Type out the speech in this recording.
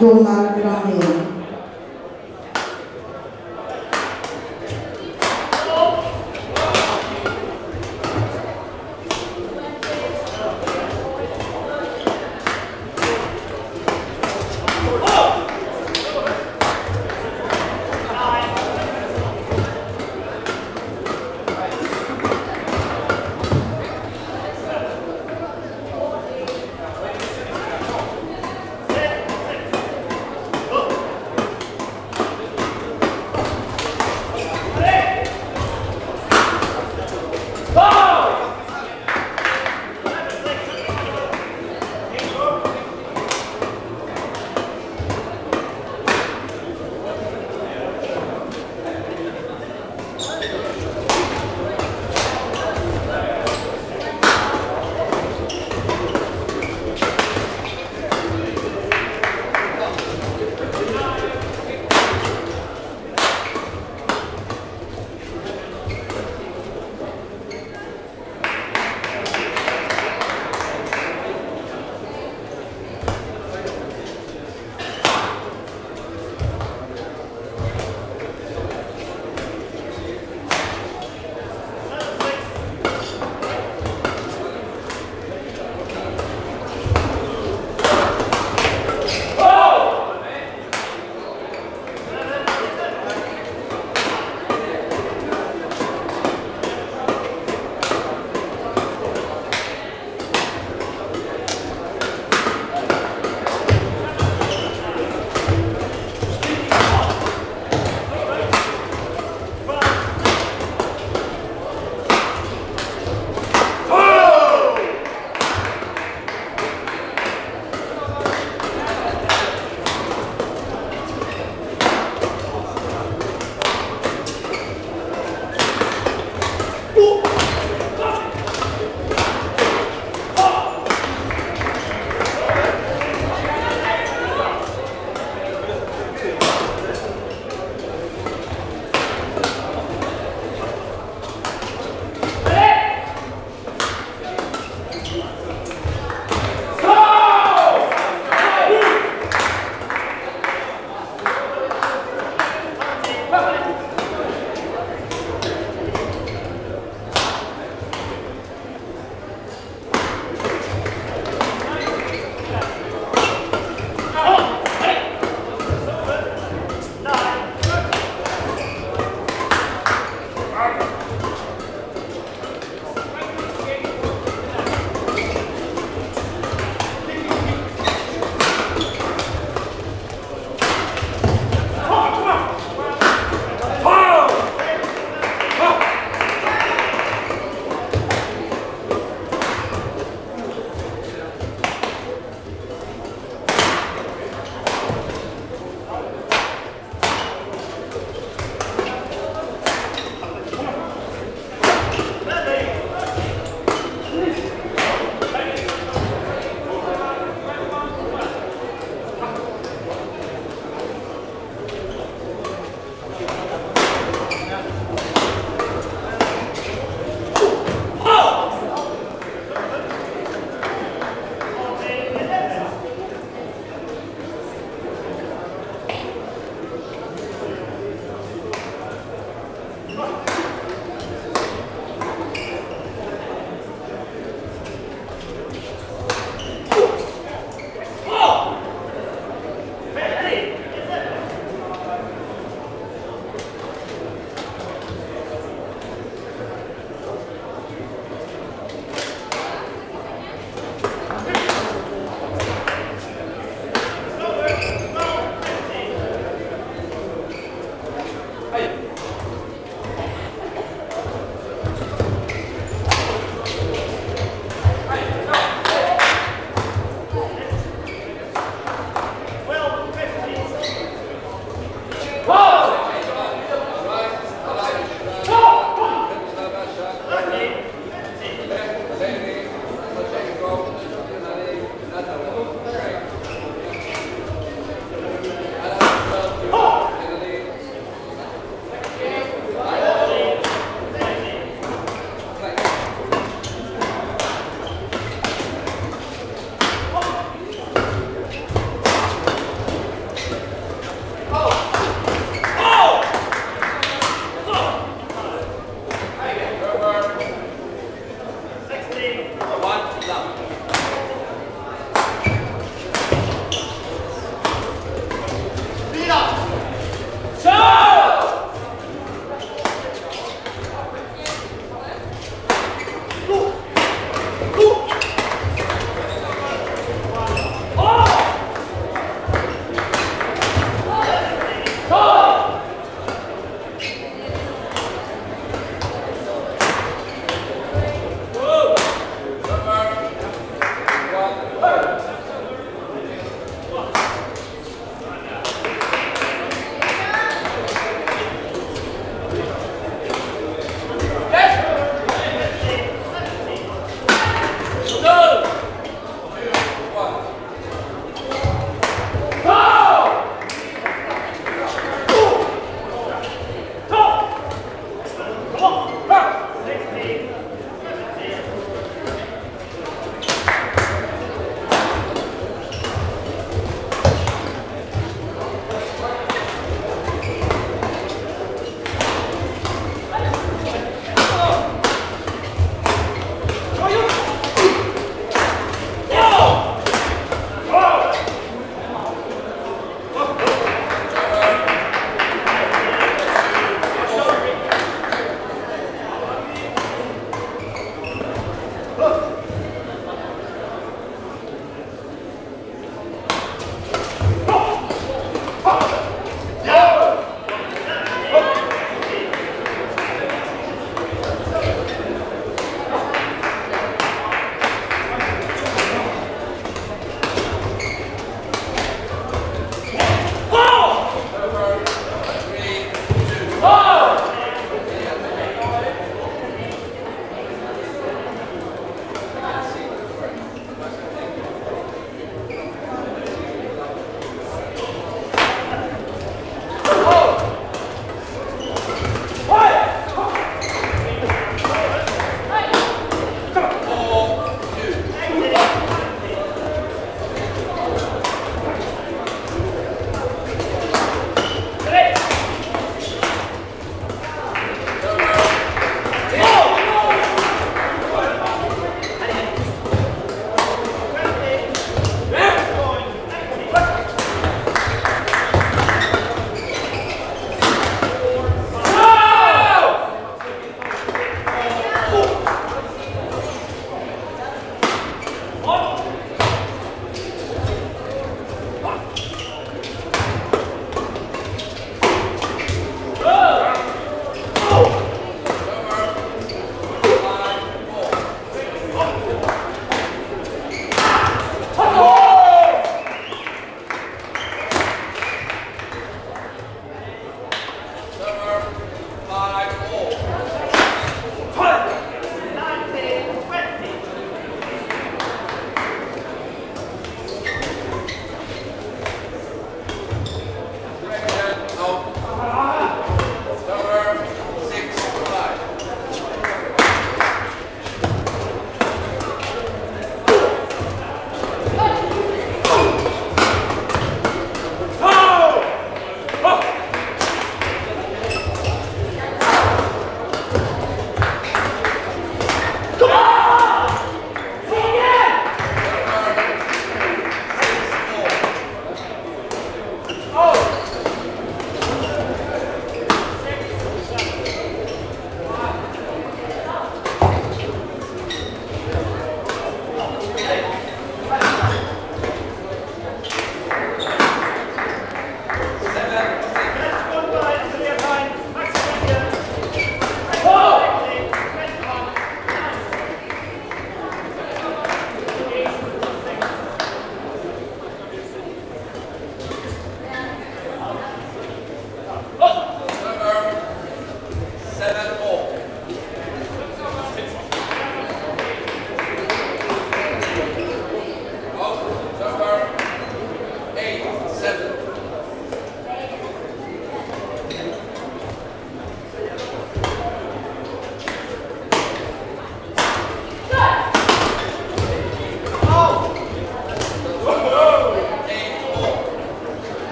дома